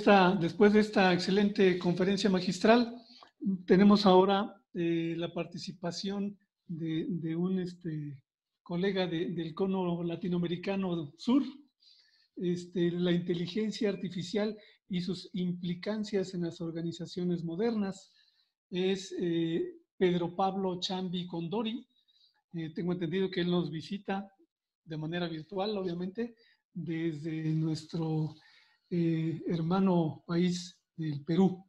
esta, después de esta excelente conferencia magistral, tenemos ahora eh, la participación de, un este, colega del cono latinoamericano sur, este, la inteligencia artificial y sus implicancias en las organizaciones modernas. Es eh, Pedro Pablo Chambi Condori. Eh, tengo entendido que él nos visita de manera virtual, obviamente, desde nuestro eh, hermano país del Perú.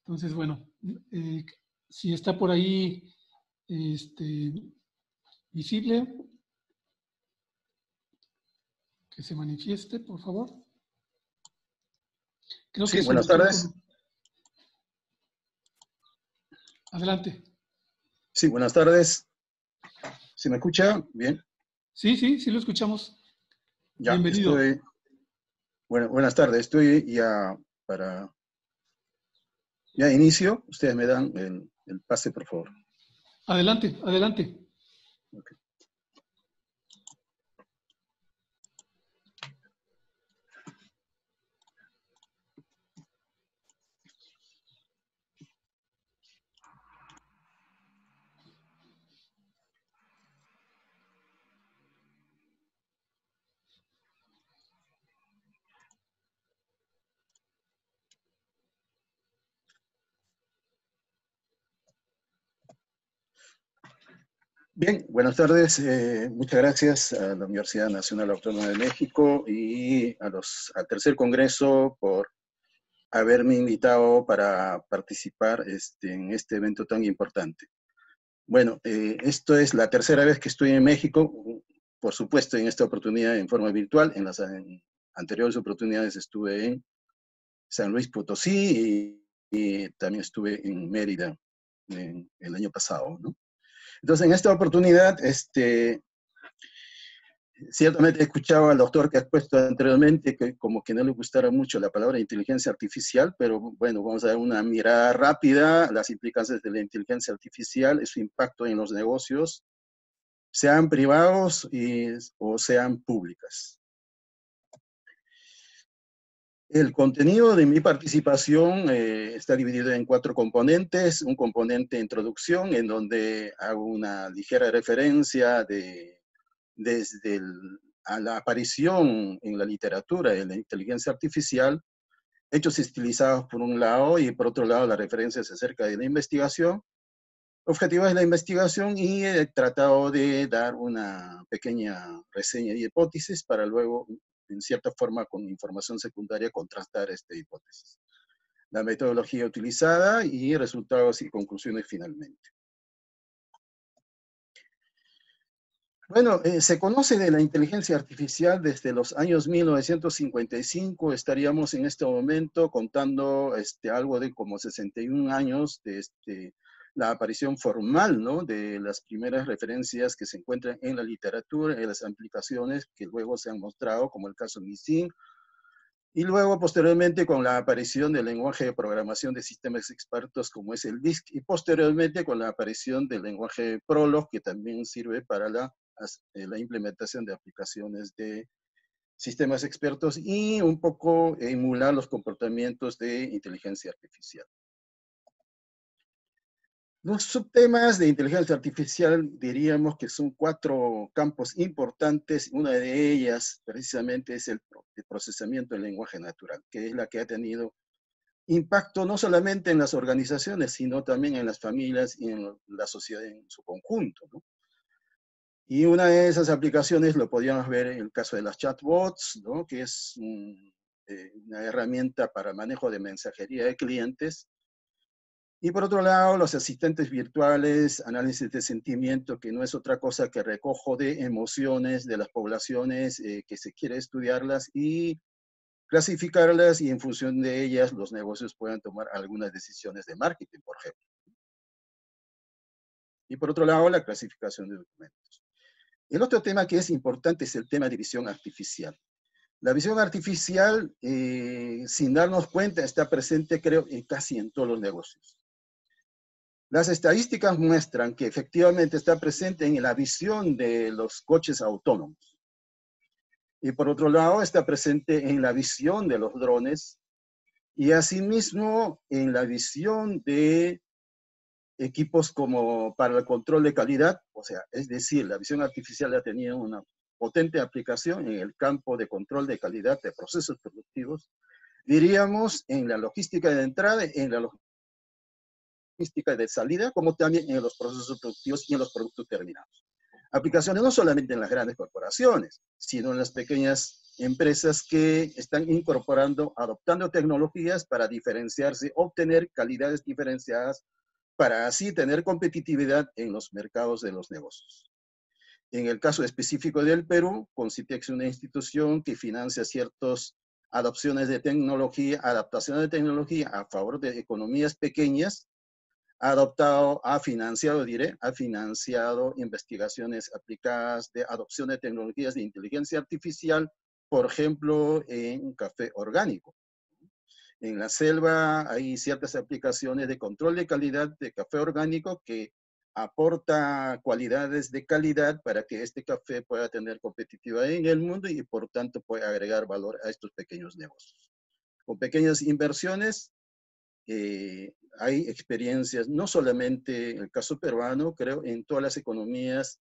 Entonces, bueno, eh, si está por ahí este, visible, que se manifieste, por favor. sí, buenas tardes. Adelante. Sí, buenas tardes. ¿Se me escucha? Bien. Sí, sí, sí lo escuchamos. Ya, Bienvenido. Bueno, buenas tardes. Estoy ya para... Ya inicio. Ustedes me dan el, pase, por favor. Adelante, adelante. Bien, buenas tardes. Eh, muchas gracias a la Universidad Nacional Autónoma de México y a los, al tercer congreso por haberme invitado para participar este, en este evento tan importante. Bueno, eh, esto es la tercera vez que estoy en México, por supuesto en esta oportunidad en forma virtual, en las anteriores oportunidades estuve en San Luis Potosí y, y también estuve en Mérida en, el año pasado, ¿no? Entonces, en esta oportunidad, este, ciertamente he escuchado al doctor que ha expuesto anteriormente que como que no le gustara mucho la palabra inteligencia artificial, pero bueno, vamos a dar una mirada rápida, las implicancias de la inteligencia artificial y su impacto en los negocios, sean privados o sean públicas. El contenido de mi participación eh, está dividido en cuatro componentes. Un componente introducción, en donde hago una ligera referencia de, desde a la aparición en la literatura de la inteligencia artificial, hechos estilizados por un lado y por otro lado las referencias acerca de la investigación, objetivos de la investigación y he tratado de dar una pequeña reseña y hipótesis para luego en cierta forma con información secundaria contrastar esta hipótesis. La metodología utilizada y resultados y conclusiones finalmente. Bueno, eh, se conoce de la inteligencia artificial desde los años 1955. Estaríamos en este momento contando este, algo de como 61 años de este, la aparición formal ¿no? de las primeras referencias que se encuentran en la literatura y las aplicaciones que luego se han mostrado, como el caso Nissin, y luego posteriormente con la aparición del lenguaje de programación de sistemas expertos como es el DISC, y posteriormente con la aparición del lenguaje Prolog, que también sirve para la, eh, la implementación de aplicaciones de sistemas expertos y un poco emular los comportamientos de inteligencia artificial. Los subtemas de inteligencia artificial diríamos que son cuatro campos importantes. Una de ellas precisamente es el, procesamiento del lenguaje natural, que es la que ha tenido impacto no solamente en las organizaciones, sino también en las familias y en la sociedad en su conjunto. Y una de esas aplicaciones lo podíamos ver en el caso de las chatbots, ¿no? que es eh, una herramienta para manejo de mensajería de clientes, y por otro lado, los asistentes virtuales, análisis de sentimiento, que no es otra cosa que recojo de emociones de las poblaciones eh, que se quiere estudiarlas y clasificarlas y en función de ellas los negocios puedan tomar algunas decisiones de marketing, por ejemplo. Y por otro lado, la clasificación de documentos. El otro tema que es importante es el tema de visión artificial. La visión artificial, eh, sin darnos cuenta, está presente, creo, en casi en todos los negocios. Las estadísticas muestran que efectivamente está presente en la visión de los coches autónomos. Y por otro lado, está presente en la visión de los drones Y asimismo, en la visión de equipos como para el control de calidad, o sea, es decir, la visión artificial ha tenido una potente aplicación en el campo de control de calidad de procesos productivos, diríamos en la logística de entrada, en la logística de salida, como también en los procesos productivos y en los productos terminados. Aplicaciones no solamente en las grandes corporaciones, sino en las pequeñas empresas que están incorporando, adoptando tecnologías para diferenciarse, obtener calidades diferenciadas, para así tener competitividad en los mercados de los negocios. En el caso específico del Perú, Concitex es una institución que financia ciertas adopciones de tecnología, adaptación de tecnología a favor de economías pequeñas, ha adoptado, ha financiado, diré, ha financiado investigaciones aplicadas de adopción de tecnologías de inteligencia artificial, por ejemplo, en café orgánico. En la selva hay ciertas aplicaciones de control de calidad de café orgánico que aporta cualidades de calidad para que este café pueda tener competitividad en el mundo y por tanto pueda agregar valor a estos pequeños negocios. Con pequeñas inversiones eh, hay experiencias, no solamente en el caso peruano, creo, en todas las economías,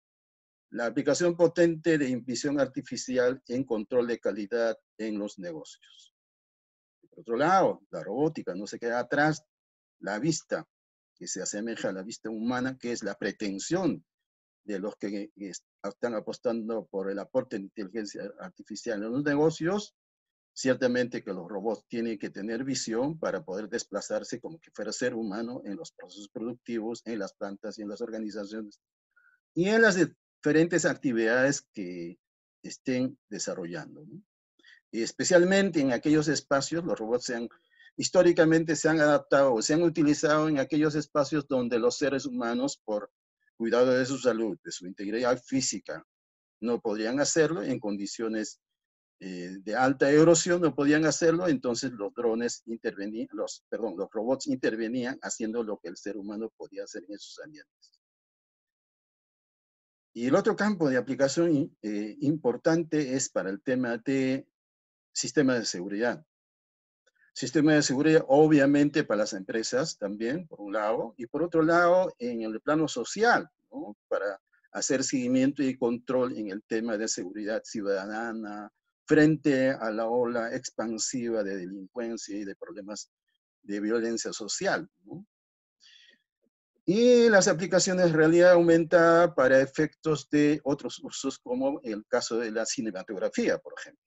la aplicación potente de visión artificial en control de calidad en los negocios. Por otro lado, la robótica no se queda atrás, la vista que se asemeja a la vista humana, que es la pretensión de los que están apostando por el aporte de inteligencia artificial en los negocios, ciertamente que los robots tienen que tener visión para poder desplazarse como que fuera ser humano en los procesos productivos, en las plantas y en las organizaciones y en las diferentes actividades que estén desarrollando. Y especialmente en aquellos espacios, los robots sean históricamente se han adaptado o se han utilizado en aquellos espacios donde los seres humanos, por cuidado de su salud, de su integridad física, no podrían hacerlo en condiciones eh, de alta erosión, no podían hacerlo, entonces los drones intervenían, los, perdón, los robots intervenían haciendo lo que el ser humano podía hacer en esos ambientes. Y el otro campo de aplicación eh, importante es para el tema de sistemas de seguridad. Sistema de seguridad, obviamente, para las empresas también, por un lado, y por otro lado, en el plano social, para hacer seguimiento y control en el tema de seguridad ciudadana frente a la ola expansiva de delincuencia y de problemas de violencia social. Y las aplicaciones realidad aumentada para efectos de otros usos, como el caso de la cinematografía, por ejemplo.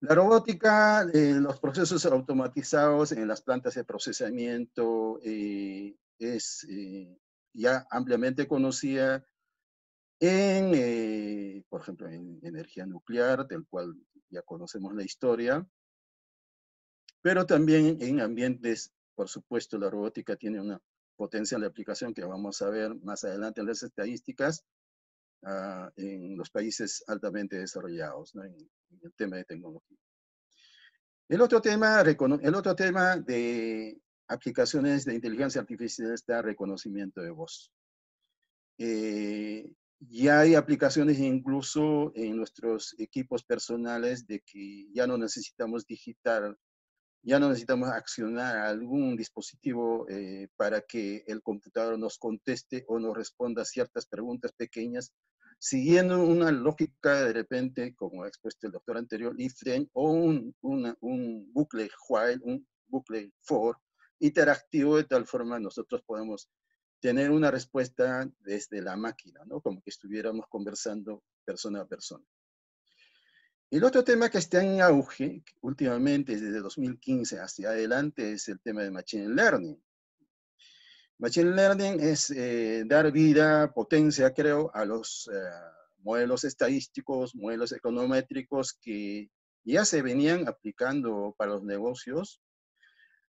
La robótica, eh, los procesos automatizados en las plantas de procesamiento eh, es eh, ya ampliamente conocida en, por ejemplo, en energía nuclear, del cual ya conocemos la historia, pero también en ambientes, por supuesto, la robótica tiene una potencial aplicación que vamos a ver más adelante en las estadísticas, ah, en los países altamente desarrollados, ¿no? el tema de tecnología. El otro tema, el otro tema de aplicaciones de inteligencia artificial está reconocimiento de voz. Eh, ya hay aplicaciones incluso en nuestros equipos personales de que ya no necesitamos digitar, ya no necesitamos accionar algún dispositivo eh, para que el computador nos conteste o nos responda ciertas preguntas pequeñas, siguiendo una lógica de repente, como ha expuesto el doctor anterior, if o un, un bucle while, un bucle for, interactivo de tal forma nosotros podemos tener una respuesta desde la máquina, ¿no? Como que estuviéramos conversando persona a persona. El otro tema que está en auge últimamente, desde 2015 hacia adelante, es el tema de Machine Learning. Machine Learning es eh, dar vida, potencia, creo, a los eh, modelos estadísticos, modelos econométricos que ya se venían aplicando para los negocios,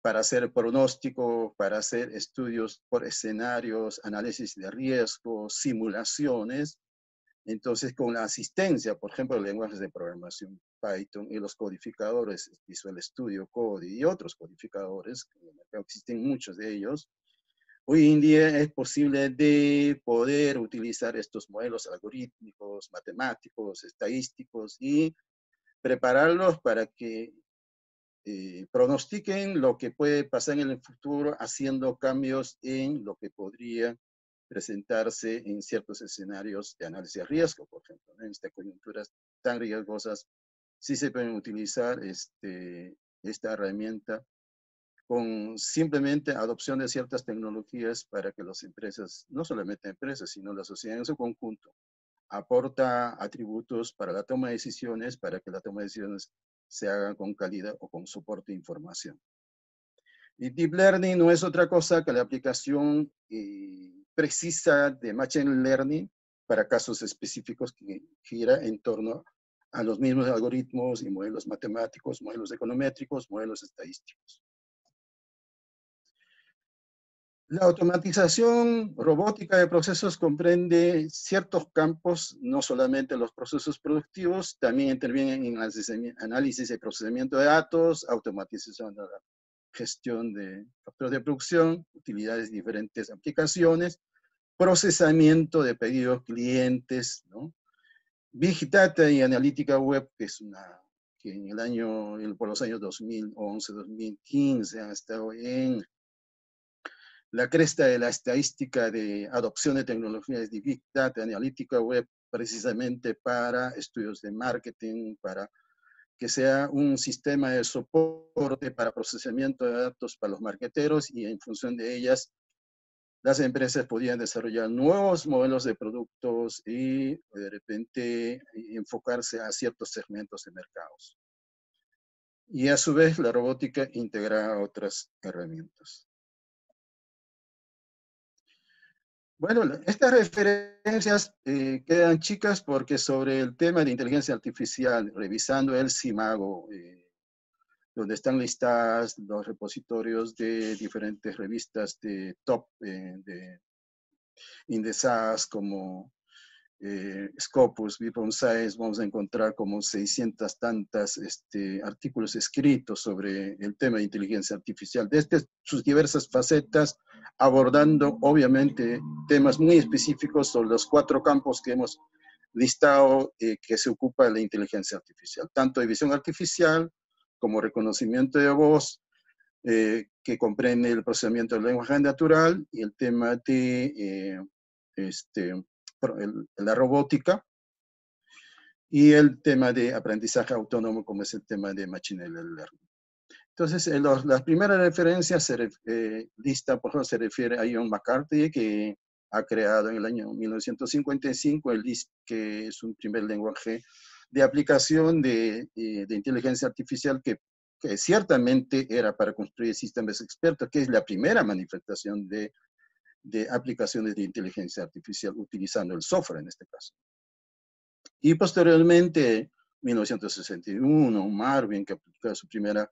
para hacer pronóstico, para hacer estudios por escenarios, análisis de riesgos, simulaciones. Entonces, con la asistencia, por ejemplo, de lenguajes de programación Python y los codificadores Visual Studio Code y otros codificadores, que existen muchos de ellos, Hoy en día es posible de poder utilizar estos modelos algorítmicos, matemáticos, estadísticos y prepararlos para que eh, pronostiquen lo que puede pasar en el futuro haciendo cambios en lo que podría presentarse en ciertos escenarios de análisis de riesgo, por ejemplo. En estas coyunturas tan riesgosas, sí se pueden utilizar este, esta herramienta con simplemente adopción de ciertas tecnologías para que las empresas, no solamente empresas, sino la sociedad en su conjunto, aporta atributos para la toma de decisiones, para que la toma de decisiones se haga con calidad o con soporte de información. Y Deep Learning no es otra cosa que la aplicación eh, precisa de Machine Learning para casos específicos que gira en torno a los mismos algoritmos y modelos matemáticos, modelos econométricos, modelos estadísticos. La automatización robótica de procesos comprende ciertos campos, no solamente los procesos productivos, también intervienen en análisis y procesamiento de datos, automatización de la gestión de factores de producción, utilidades de diferentes aplicaciones, procesamiento de pedidos clientes, ¿no? Big Data y analítica web, que es una que en el año, por los años 2011, 2015 ha estado en la cresta de la estadística de adopción de tecnologías de Big Data, analítica web, precisamente para estudios de marketing, para que sea un sistema de soporte para procesamiento de datos para los marqueteros y en función de ellas las empresas podían desarrollar nuevos modelos de productos y de repente enfocarse a ciertos segmentos de mercados. Y a su vez la robótica integra otras herramientas. Bueno, estas referencias eh, quedan chicas porque sobre el tema de inteligencia artificial, revisando el CIMAGO, eh, donde están listadas los repositorios de diferentes revistas de top, eh, de indexadas como eh, Scopus, Vipon Science, vamos a encontrar como 600 tantas este, artículos escritos sobre el tema de inteligencia artificial, desde sus diversas facetas, abordando obviamente temas muy específicos sobre los cuatro campos que hemos listado eh, que se ocupa de la inteligencia artificial, tanto de visión artificial como reconocimiento de voz, eh, que comprende el procesamiento del lenguaje natural y el tema de este, la robótica y el tema de aprendizaje autónomo como es el tema de Machine Learning. Entonces, eh, las primeras referencias se, eh, lista, por ejemplo, se refiere a John McCarthy, que ha creado en el año 1955 el LISP, que es un primer lenguaje de aplicación de, eh, de inteligencia artificial que, que, ciertamente era para construir sistemas expertos, que es la primera manifestación de de aplicaciones de inteligencia artificial utilizando el software en este caso. Y posteriormente, 1961, Marvin, que aplicó su primera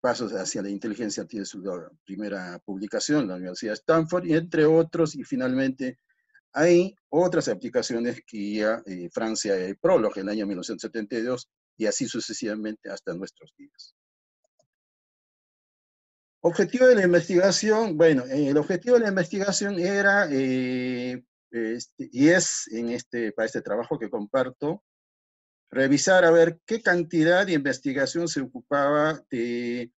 paso hacia la inteligencia artificial, su primera publicación en la Universidad de Stanford, y entre otros, y finalmente hay otras aplicaciones que ya eh, Francia y Prolog en el año 1972, y así sucesivamente hasta nuestros días. Objetivo de la investigación, bueno, el objetivo de la investigación era, eh, este, y es en este, para este trabajo que comparto, revisar a ver qué cantidad de investigación se ocupaba del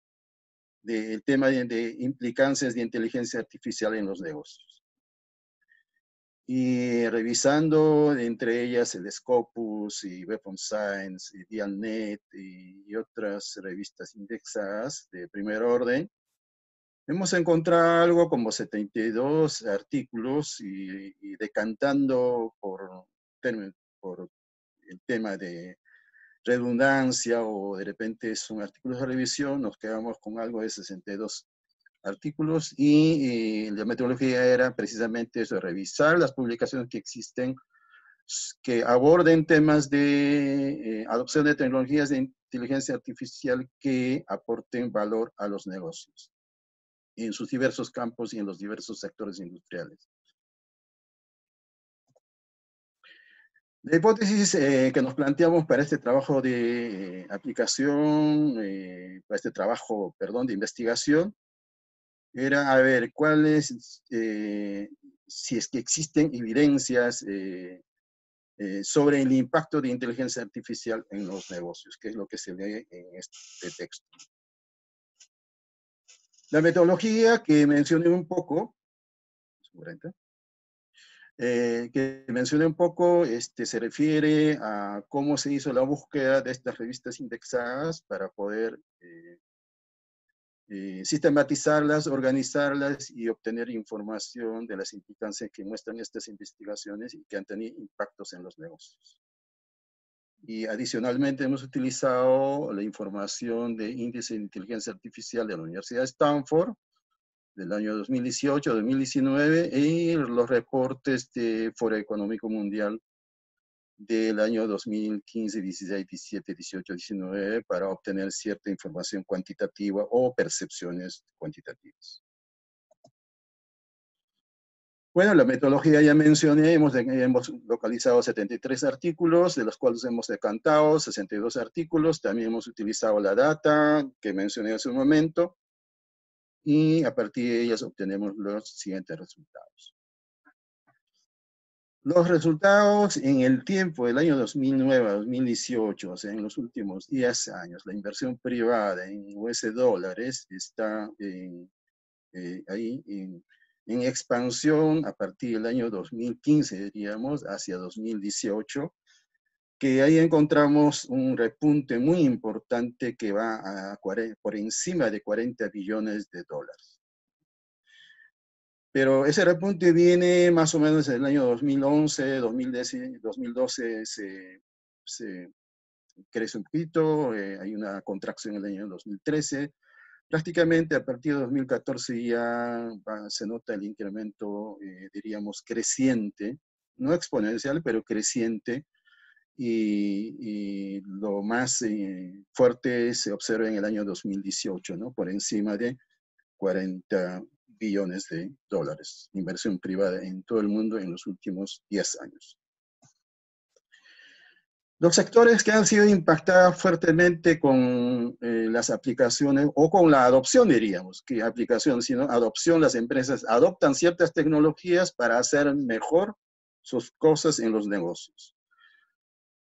de, tema de, de, implicancias de inteligencia artificial en los negocios. Y revisando entre ellas el Scopus y Web of Science y Dialnet y, y otras revistas indexadas de primer orden, Hemos encontrado algo como 72 artículos y, decantando por, el tema de redundancia o de repente son artículos de revisión, nos quedamos con algo de 62 artículos y, la metodología era precisamente eso, revisar las publicaciones que existen que aborden temas de eh, adopción de tecnologías de inteligencia artificial que aporten valor a los negocios en sus diversos campos y en los diversos sectores industriales. La hipótesis eh, que nos planteamos para este trabajo de eh, aplicación, eh, para este trabajo, perdón, de investigación, era a ver cuáles, si es que existen evidencias sobre el impacto de inteligencia artificial en los negocios, que es lo que se lee en este texto. La metodología que mencioné un poco, eh, que mencioné un poco, este, se refiere a cómo se hizo la búsqueda de estas revistas indexadas para poder eh, eh, sistematizarlas, organizarlas y obtener información de las implicancias que muestran estas investigaciones y que han tenido impactos en los negocios. Y adicionalmente hemos utilizado la información de índice de inteligencia artificial de la Universidad de Stanford del año 2018-2019 y los reportes de Foro Económico Mundial del año 2015, 16, 17, 18, 19 para obtener cierta información cuantitativa o percepciones cuantitativas. Bueno, la metodología ya mencioné, hemos, hemos, localizado 73 artículos, de los cuales hemos decantado 62 artículos, también hemos utilizado la data que mencioné hace un momento, y a partir de ellas obtenemos los siguientes resultados. Los resultados en el tiempo del año 2009 a 2018, o sea, en los últimos 10 años, la inversión privada en US dólares está en, eh, ahí en en expansión a partir del año 2015, diríamos, hacia 2018, que ahí encontramos un repunte muy importante que va a por encima de 40 billones de dólares. Pero ese repunte viene más o menos en el año 2011, 2010, 2012 se, se crece un poquito, eh, hay una contracción en el año 2013, Prácticamente a partir de 2014 ya se nota el incremento, eh, diríamos, creciente, no exponencial, pero creciente, y, lo más eh, fuerte se observa en el año 2018, ¿no? por encima de 40 billones de dólares, inversión privada en todo el mundo en los últimos 10 años. Los sectores que han sido impactados fuertemente con eh, las aplicaciones o con la adopción, diríamos, que aplicación, sino adopción, las empresas adoptan ciertas tecnologías para hacer mejor sus cosas en los negocios.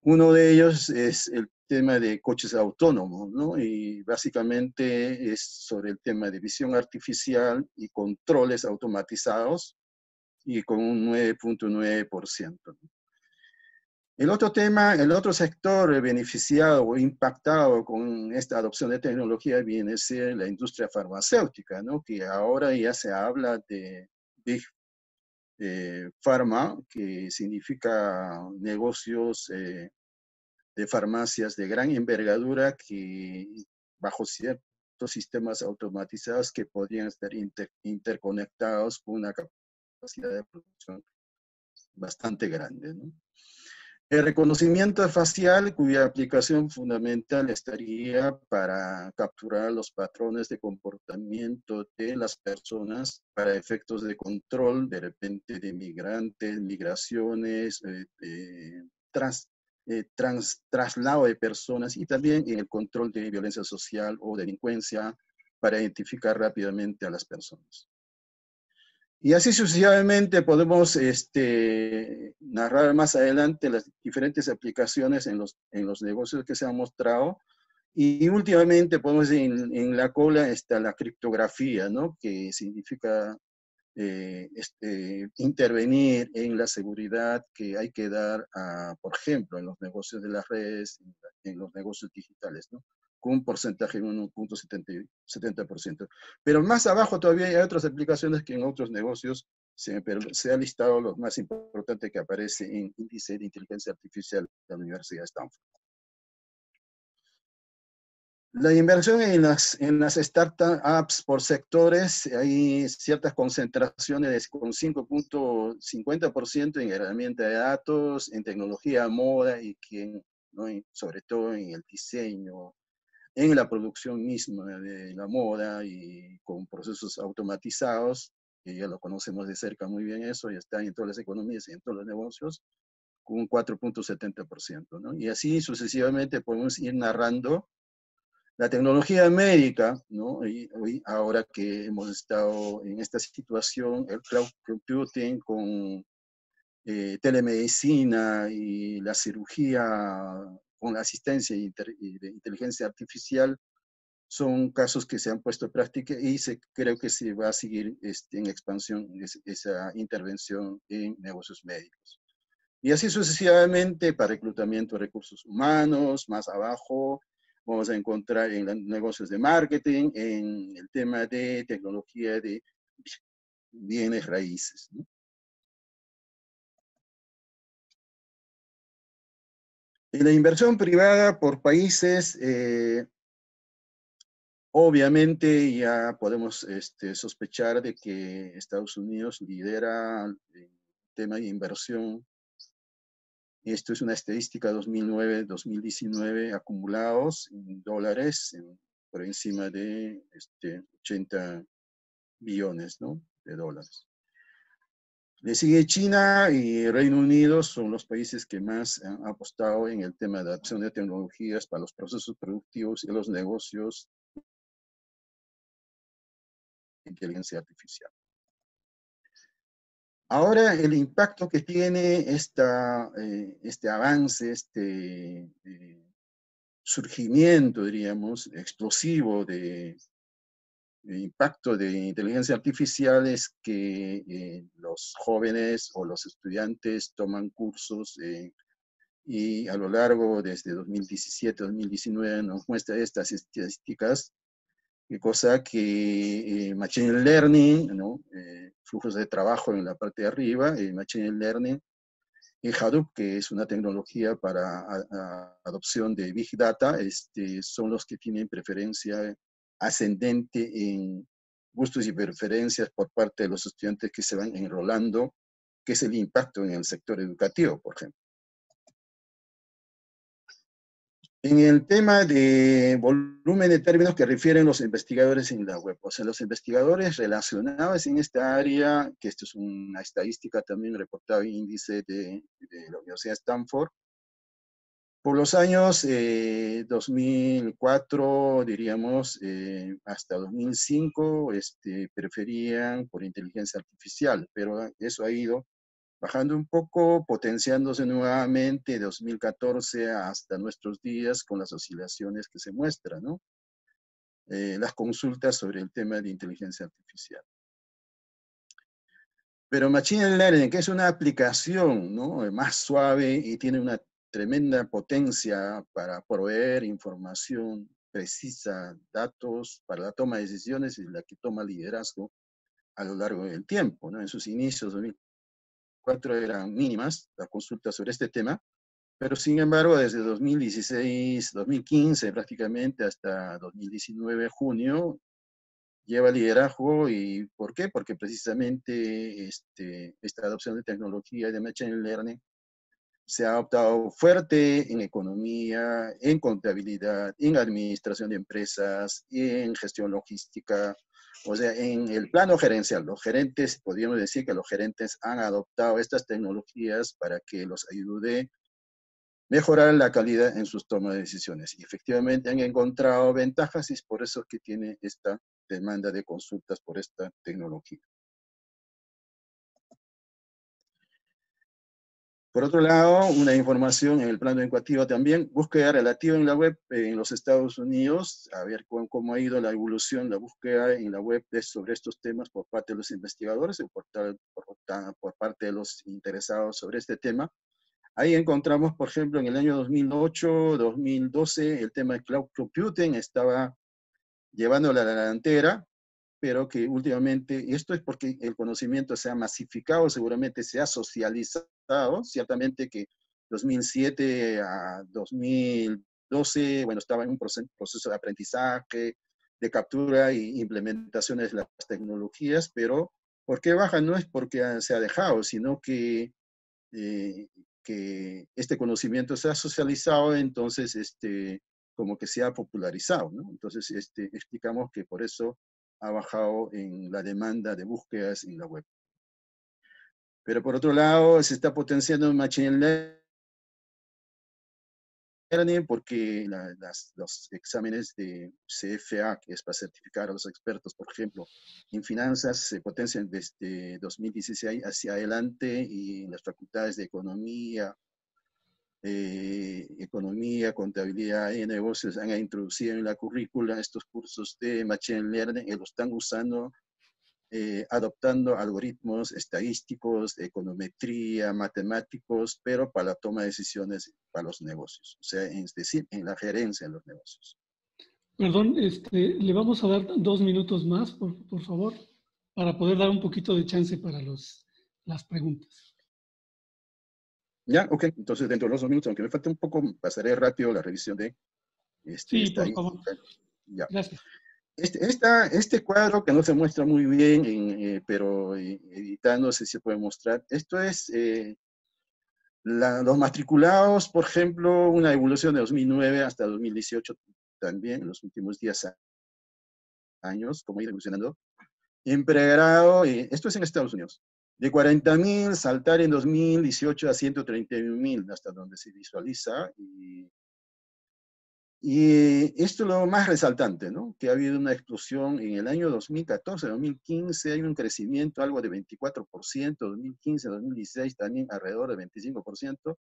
Uno de ellos es el tema de coches autónomos, ¿no? Y básicamente es sobre el tema de visión artificial y controles automatizados y con un 9.9%. El otro tema, el otro sector beneficiado o impactado con esta adopción de tecnología viene a ser la industria farmacéutica, ¿no? que ahora ya se habla de Big eh, Pharma, que significa negocios eh, de farmacias de gran envergadura que bajo ciertos sistemas automatizados que podrían estar interconectados con una capacidad de producción bastante grande. ¿no? El reconocimiento facial, cuya aplicación fundamental estaría para capturar los patrones de comportamiento de las personas para efectos de control, de repente, de migrantes, migraciones, eh, eh, traslado de personas y también en el control de violencia social o delincuencia para identificar rápidamente a las personas. Y así sucesivamente podemos este, narrar más adelante las diferentes aplicaciones en los, en los negocios que se han mostrado. Y últimamente podemos en, en la cola está la criptografía, ¿no? que significa eh, este, intervenir en la seguridad que hay que dar, por ejemplo, en los negocios de las redes, en los negocios digitales. ¿no? Con un porcentaje de 1.70%. Pero más abajo todavía hay otras aplicaciones que en otros negocios se, se ha listado lo más importante que aparece en índice de inteligencia artificial de la Universidad de Stanford. La inversión en las, en las startups por sectores, hay ciertas concentraciones con 5.50% en herramienta de datos, en tecnología, moda y ¿no? sobre todo en el diseño, en la producción misma de la moda y con procesos automatizados, que ya lo conocemos de cerca muy bien eso, ya está en todas las economías y en todos los negocios, con un 4.70%, ¿no? Y así sucesivamente podemos ir narrando la tecnología médica, ¿no? Y hoy, ahora que hemos estado en esta situación, el cloud computing con eh, telemedicina y la cirugía con asistencia de inteligencia artificial son casos que se han puesto en práctica y se, creo que se va a seguir este, en expansión esa intervención en negocios médicos. Y así sucesivamente para reclutamiento de recursos humanos, más abajo vamos a encontrar en los negocios de marketing, en el tema de tecnología de bienes raíces. La inversión privada por países, eh, obviamente ya podemos este, sospechar de que Estados Unidos lidera el tema de inversión. Esto es una estadística 2009-2019 acumulados en dólares por encima de este, 80 billones de dólares. Le sigue China y Reino Unido, son los países que más han apostado en el tema de adopción de tecnologías para los procesos productivos y los negocios de inteligencia artificial. Ahora, el impacto que tiene esta, eh, este avance, este eh, surgimiento, diríamos, explosivo de impacto de inteligencia artificial es que eh, los jóvenes o los estudiantes toman cursos eh, y a lo largo desde 2017-2019 nos muestra estas estadísticas, cosa que eh, Machine Learning, ¿no? flujos de trabajo en la parte de arriba, Machine Learning y Hadoop, que es una tecnología para adopción de Big Data, este, son los que tienen preferencia ascendente en gustos y preferencias por parte de los estudiantes que se van enrolando, que es el impacto en el sector educativo, por ejemplo. En el tema de volumen de términos que refieren los investigadores en la web, o sea, los investigadores relacionados en esta área, que esto es una estadística también reportada en índice de, de la Universidad de Stanford, por los años 2004, eh, diríamos, eh, hasta 2005, este, preferían por inteligencia artificial, pero eso ha ido bajando un poco, potenciándose nuevamente de 2014 hasta nuestros días con las oscilaciones que se muestran, ¿no? Eh, las consultas sobre el tema de inteligencia artificial. Pero Machine Learning, que es una aplicación ¿no? más suave y tiene una tremenda potencia para proveer información precisa, datos para la toma de decisiones y la que toma liderazgo a lo largo del tiempo. ¿no? En sus inicios, 2004, eran mínimas las consultas sobre este tema, pero sin embargo, desde 2016, 2015 prácticamente hasta 2019, junio, lleva liderazgo. ¿Y por qué? Porque precisamente este, esta adopción de tecnología de Machine Learning se ha optado fuerte en economía, en contabilidad, en administración de empresas, en gestión logística, o sea, en el plano gerencial. Los gerentes, podríamos decir que los gerentes han adoptado estas tecnologías para que los ayude a mejorar la calidad en sus tomas de decisiones. Y efectivamente han encontrado ventajas y es por eso que tiene esta demanda de consultas por esta tecnología. Por otro lado, una información en el plano educativo también, búsqueda relativa en la web en los Estados Unidos, a ver cómo, ha ido la evolución, la búsqueda en la web sobre estos temas por parte de los investigadores y por, por, parte de los interesados sobre este tema. Ahí encontramos, por ejemplo, en el año 2008, 2012, el tema de cloud computing estaba llevando la delantera, pero que últimamente, y esto es porque el conocimiento se ha masificado, seguramente se ha socializado, ciertamente que 2007 a 2012, bueno, estaba en un proceso de aprendizaje, de captura e implementaciones de las tecnologías, pero ¿por qué baja? No es porque se ha dejado, sino que, eh, que este conocimiento se ha socializado, entonces este, como que se ha popularizado, ¿no? Entonces este, explicamos que por eso ha bajado en la demanda de búsquedas en la web. Pero por otro lado, se está potenciando el Machine Learning porque los exámenes de CFA, que es para certificar a los expertos, por ejemplo, en finanzas, se potencian desde 2016 hacia adelante y en las facultades de economía, eh, economía, contabilidad y negocios han introducido en la currícula estos cursos de Machine Learning y lo están usando, eh, adoptando algoritmos estadísticos, econometría, matemáticos, pero para la toma de decisiones para los negocios, o sea, es decir, en la gerencia de los negocios. Perdón, este, le vamos a dar dos minutos más, por, por favor, para poder dar un poquito de chance para los, las preguntas. Ya, ok. Entonces, dentro de los dos minutos, aunque me falte un poco, pasaré rápido la revisión de este, sí, por favor. Ya. Gracias. Este, esta, este cuadro que no se muestra muy bien, eh, pero eh, editando se puede mostrar. Esto es eh, los matriculados, por ejemplo, una evolución de 2009 hasta 2018 también, en los últimos 10 años, como ido evolucionando. En pregrado, esto es en Estados Unidos. De 40.000 saltar en 2018 a 131.000, hasta donde se visualiza. Y, esto es lo más resaltante, ¿no? Que ha habido una explosión en el año 2014, 2015, hay un crecimiento algo de 24%, 2015, 2016 también alrededor de 25%.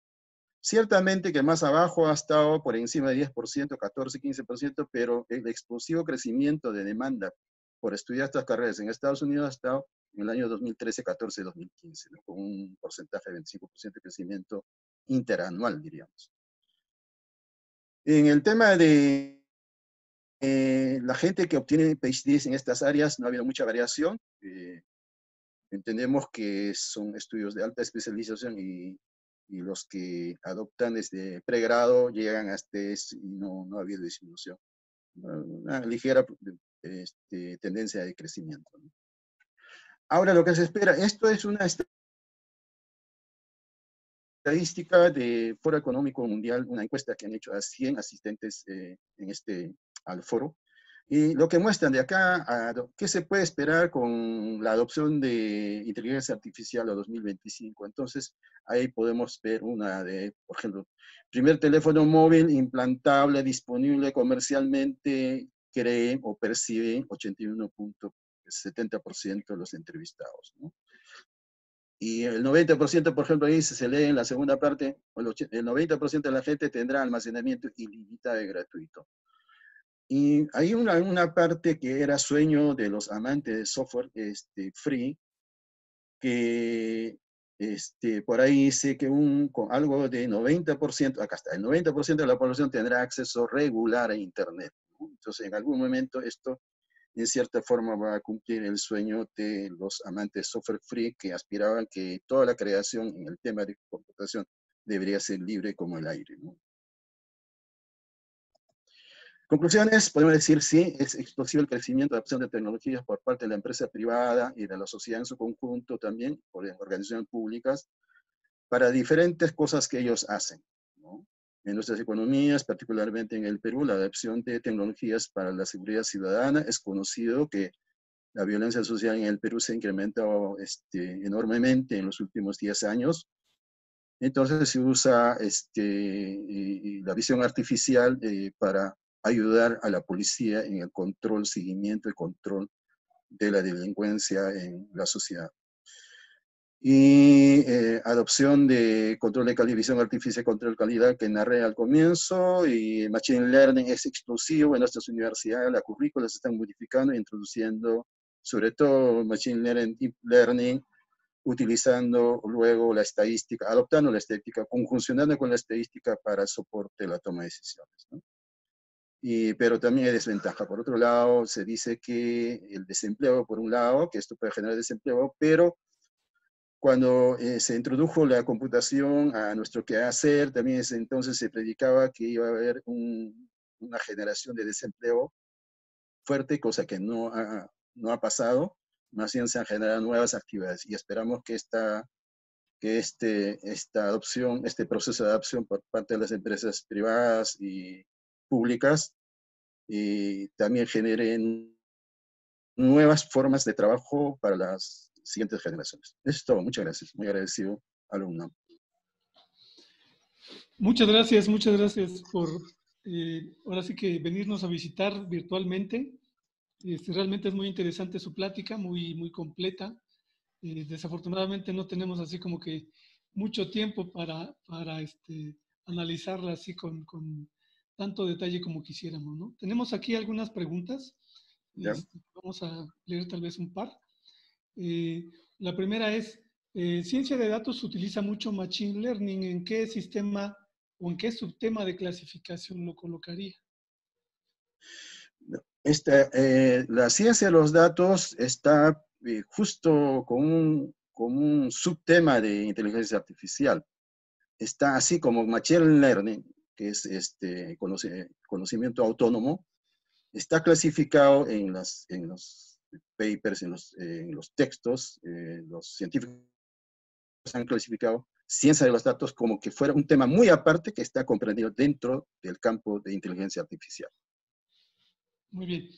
Ciertamente que más abajo ha estado por encima de 10%, 14, 15%, pero el explosivo crecimiento de demanda por estudiar estas carreras en Estados Unidos ha estado en el año 2013, 14, 2015, con un porcentaje de 25% de crecimiento interanual, diríamos. En el tema de eh, la gente que obtiene PhDs en estas áreas, no ha habido mucha variación. Eh, entendemos que son estudios de alta especialización y, y, los que adoptan desde pregrado llegan hasta este y no, no ha habido disminución. Una ligera este, tendencia de crecimiento. Ahora lo que se espera, esto es una estadística de Foro Económico Mundial, una encuesta que han hecho a 100 asistentes eh, en este, al foro. Y lo que muestran de acá, ¿qué se puede esperar con la adopción de inteligencia artificial a 2025? Entonces, ahí podemos ver una de, por ejemplo, primer teléfono móvil implantable, disponible comercialmente, creen o perciben 81.5 70% de los entrevistados. Y el 90%, por ejemplo, ahí se lee en la segunda parte, el 90% de la gente tendrá almacenamiento ilimitado y gratuito. Y hay una, una parte que era sueño de los amantes de software este, free, que este, por ahí dice que un, con algo de 90%, acá está, el 90% de la población tendrá acceso regular a Internet. Entonces, en algún momento esto en cierta forma va a cumplir el sueño de los amantes software free que aspiraban que toda la creación en el tema de computación debería ser libre como el aire. Conclusiones, podemos decir sí, es explosivo el crecimiento de adopción de tecnologías por parte de la empresa privada y de la sociedad en su conjunto también, por organizaciones públicas, para diferentes cosas que ellos hacen. En nuestras economías, particularmente en el Perú, la adopción de tecnologías para la seguridad ciudadana es conocido que la violencia social en el Perú se ha incrementado este, enormemente en los últimos 10 años. Entonces se usa este, la visión artificial eh, para ayudar a la policía en el control, seguimiento y control de la delincuencia en la sociedad y eh, adopción de control de calidad, artificial, control de calidad que narré al comienzo, y Machine Learning es explosivo en nuestras universidades, las currículas se están modificando e introduciendo, sobre todo Machine Learning, Deep Learning, utilizando luego la estadística, adoptando la estadística, conjuncionando con la estadística para soporte la toma de decisiones. Y, pero también hay desventaja. Por otro lado, se dice que el desempleo, por un lado, que esto puede generar desempleo, pero cuando eh, se introdujo la computación a nuestro quehacer, también entonces se predicaba que iba a haber una generación de desempleo fuerte, cosa que no ha, no ha pasado. Más bien se han generado nuevas actividades y esperamos que esta, que este, esta adopción, este proceso de adopción por parte de las empresas privadas y públicas y también generen nuevas formas de trabajo para las siguientes generaciones. Eso es todo. Muchas gracias. Muy agradecido alumno. Muchas gracias, muchas gracias por eh, ahora sí que venirnos a visitar virtualmente. Este, realmente es muy interesante su plática, muy, muy completa. Eh, desafortunadamente no tenemos así como que mucho tiempo para, para este, analizarla así con, con tanto detalle como quisiéramos, ¿no? Tenemos aquí algunas preguntas. Este, vamos a leer tal vez un par. Eh, la primera es, eh, ciencia de datos utiliza mucho Machine Learning. ¿En qué sistema o en qué subtema de clasificación lo colocaría? Esta, eh, la ciencia de los datos está justo con un, con un subtema de inteligencia artificial. Está así como Machine Learning, que es este conocimiento autónomo, está clasificado en, las, en los papers, en los, en los textos, eh, los científicos han clasificado ciencia de los datos como que fuera un tema muy aparte que está comprendido dentro del campo de inteligencia artificial. Muy bien.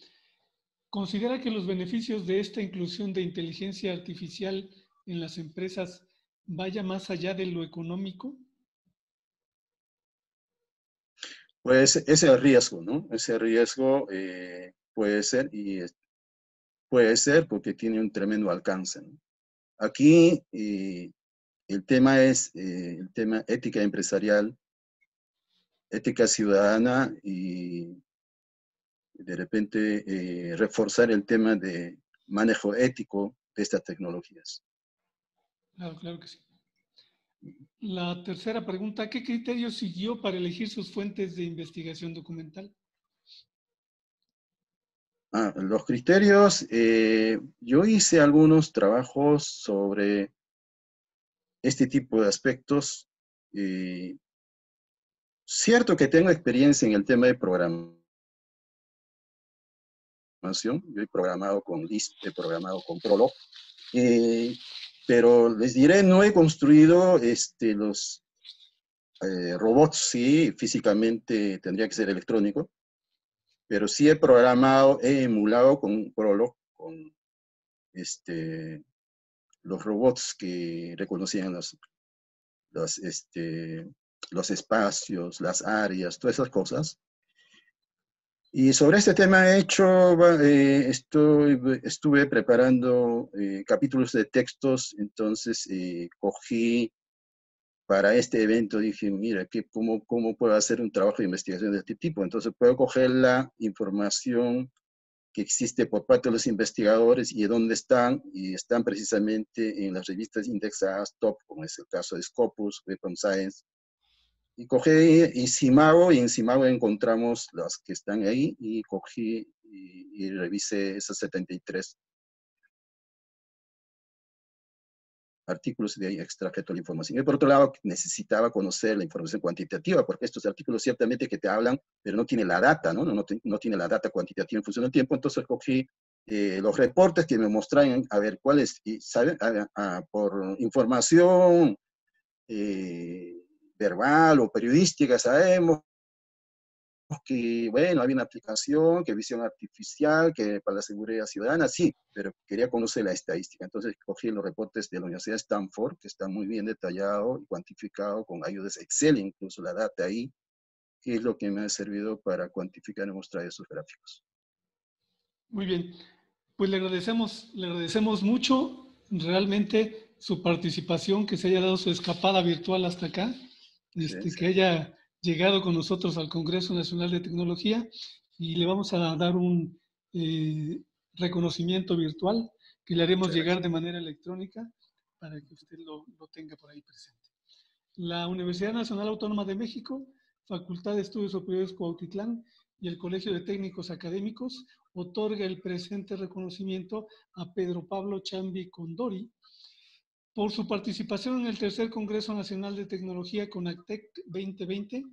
¿Considera que los beneficios de esta inclusión de inteligencia artificial en las empresas vaya más allá de lo económico? Pues ese riesgo, ¿no? Ese riesgo eh, puede ser y puede ser porque tiene un tremendo alcance. Aquí eh, el tema es eh, el tema ética empresarial, ética ciudadana y de repente reforzar el tema de manejo ético de estas tecnologías. Claro, claro que sí. La tercera pregunta, ¿qué criterio siguió para elegir sus fuentes de investigación documental? Ah, los criterios, eh, yo hice algunos trabajos sobre este tipo de aspectos. cierto que tengo experiencia en el tema de programación. Yo he programado con Lisp, he programado con Prolog. Eh, pero les diré, no he construido este, los eh, robots, sí, físicamente tendría que ser electrónico, pero sí he programado, he emulado con Prolog, con este, los robots que reconocían este, los espacios, las áreas, todas esas cosas. Y sobre este tema he hecho, eh, estuve preparando eh, capítulos de textos, entonces eh, cogí para este evento, dije, mira, ¿qué, cómo, ¿cómo puedo hacer un trabajo de investigación de este tipo? Entonces puedo coger la información que existe por parte de los investigadores y de dónde están, y están precisamente en las revistas indexadas top, como es el caso de Scopus, Weapon Science, y cogí y Simago, y en Simago encontramos las que están ahí, y cogí y, revisé esas 73 artículos de ahí extraje toda la información. Y por otro lado, necesitaba conocer la información cuantitativa, porque estos artículos ciertamente que te hablan, pero no tiene la data, ¿no? No, no, tiene la data cuantitativa en función del tiempo, entonces cogí eh, los reportes que me mostraban, a ver cuáles, ¿saben? por información eh, verbal o periodística, sabemos que, bueno, había una aplicación, que visión artificial, que para la seguridad ciudadana, sí, pero quería conocer la estadística. Entonces cogí los reportes de la Universidad de Stanford, que están muy bien detallados y cuantificados con ayudas Excel, incluso la data ahí, que es lo que me ha servido para cuantificar y mostrar esos gráficos. Muy bien. Pues le agradecemos, le agradecemos mucho realmente su participación, que se haya dado su escapada virtual hasta acá. Este, que haya llegado con nosotros al Congreso Nacional de Tecnología y le vamos a dar un eh, reconocimiento virtual que le haremos llegar de manera electrónica para que usted lo, lo, tenga por ahí presente. La Universidad Nacional Autónoma de México, Facultad de Estudios Superiores Cuautitlán y el Colegio de Técnicos Académicos otorga el presente reconocimiento a Pedro Pablo Chambi Condori, por su participación en el tercer Congreso Nacional de Tecnología CONACTEC 2020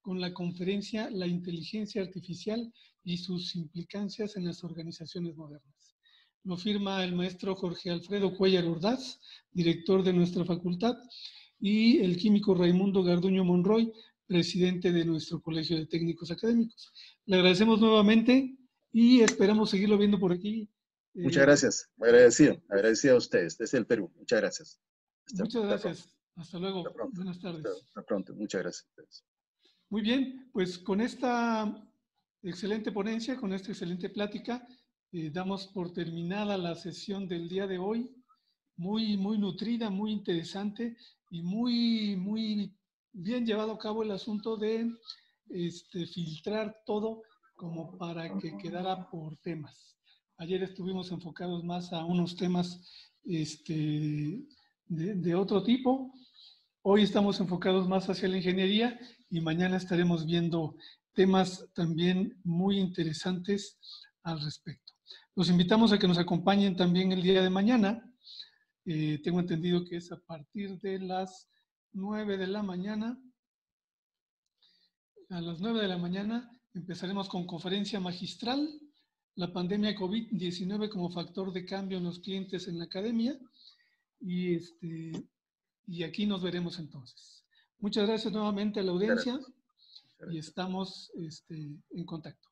con la conferencia La inteligencia artificial y sus implicancias en las organizaciones modernas. Lo firma el maestro Jorge Alfredo Cuellar Ordaz, director de nuestra facultad, y el químico Raimundo Garduño Monroy, presidente de nuestro Colegio de Técnicos Académicos. Le agradecemos nuevamente y esperamos seguirlo viendo por aquí Muchas gracias, muy agradecido, agradecido a ustedes, desde el Perú. Muchas gracias. muchas gracias. Hasta luego. Buenas tardes. Hasta pronto. Muchas gracias. Muy bien, pues con esta excelente ponencia, con esta excelente plática, eh, damos por terminada la sesión del día de hoy. Muy, muy nutrida, muy interesante y muy, muy bien llevado a cabo el asunto de este, filtrar todo como para que quedara por temas. Ayer estuvimos enfocados más a unos temas este, de, otro tipo. Hoy estamos enfocados más hacia la ingeniería y mañana estaremos viendo temas también muy interesantes al respecto. Los invitamos a que nos acompañen también el día de mañana. Eh, tengo entendido que es a partir de las 9 de la mañana. A las 9 de la mañana empezaremos con conferencia magistral, la pandemia COVID-19 como factor de cambio en los clientes en la academia. Y, este, y aquí nos veremos entonces. Muchas gracias nuevamente a la audiencia y estamos este, en contacto.